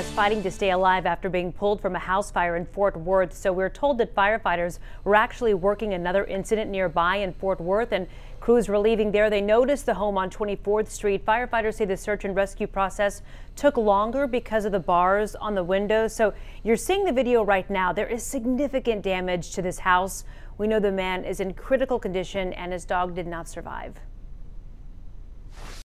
is fighting to stay alive after being pulled from a house fire in Fort Worth. So we're told that firefighters were actually working another incident nearby in Fort Worth and crews were leaving there. They noticed the home on 24th Street. Firefighters say the search and rescue process took longer because of the bars on the windows. So you're seeing the video right now. There is significant damage to this house. We know the man is in critical condition and his dog did not survive.